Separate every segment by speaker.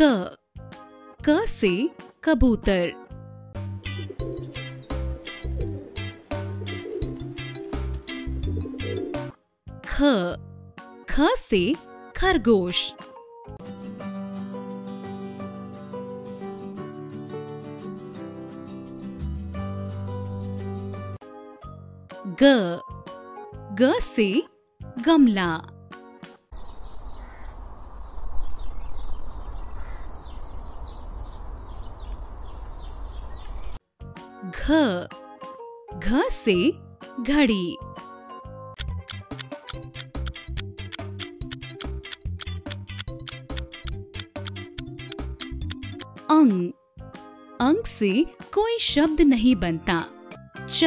Speaker 1: क क से कबूतर। ख ख से खरगोश। ग ग से गमला। घ घ से घड़ी। अंग अंग से कोई शब्द नहीं बनता। च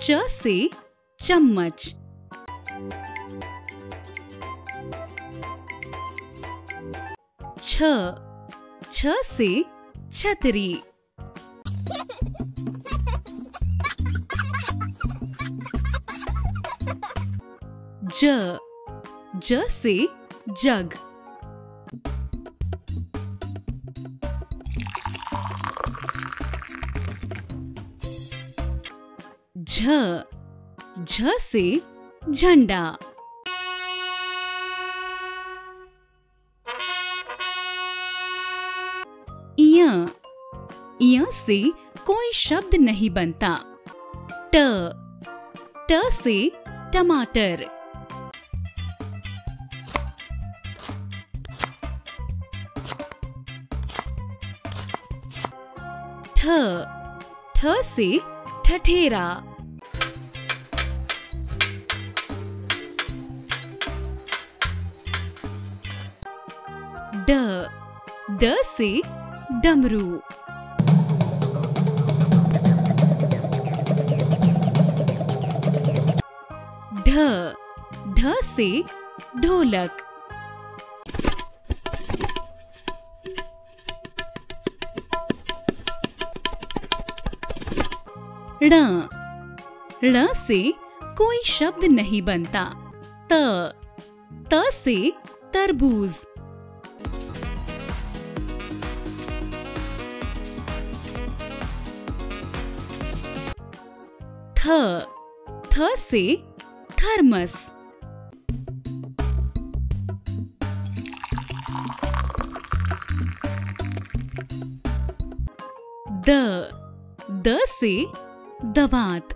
Speaker 1: च से चम्मच। छ छ से छतरी। ज ज से जग। झ झ से झंडा। य य से कोई शब्द नहीं बनता। ट ट से टमाटर। ठ ठ से ठठेरा। ड ड से डमरू। ढ ढ से ढोलक। ण से कोई शब्द नहीं बनता। त त से तरबूज। थ थ से थर्मस। द द से दवात।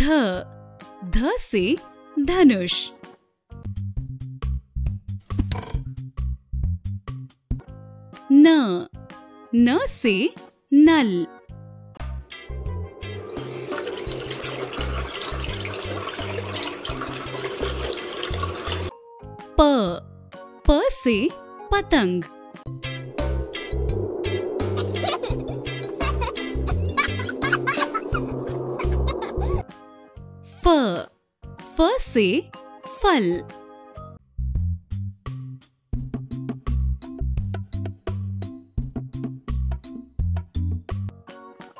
Speaker 1: ध ध से धनुष। न न से नल। प प से पतंग। फ। फ से फल।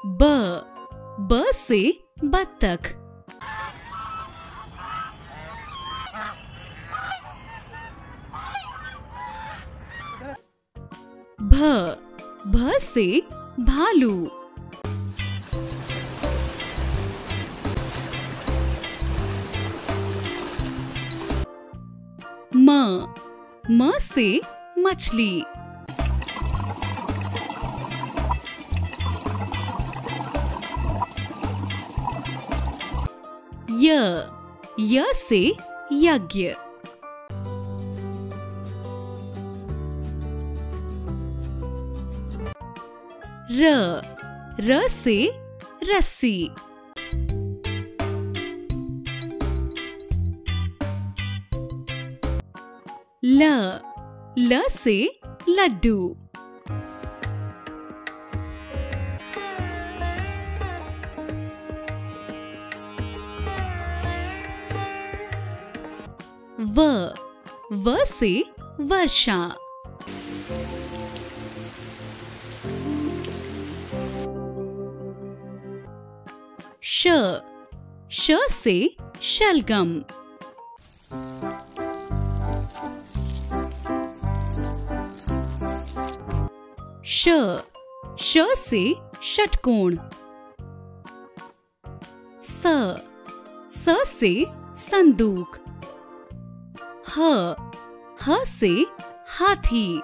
Speaker 1: ब। ब से बत्तख। भ से भालू। म। म से मछली। य। य से यज्ञ। र र से रस्सी। ल ल से लड्डू। व व से वर्षा। श श से शलगम। श श से षटकोण। स स से संदूक। ह ह से हाथी।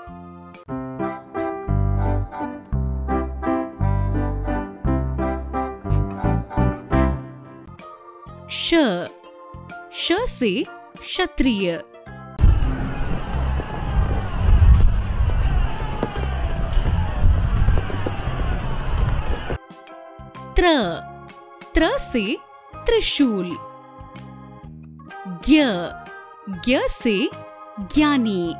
Speaker 1: श श से क्षत्रिय। त्र त्र से त्रिशूल। ज्ञ ज्ञ से ज्ञानी।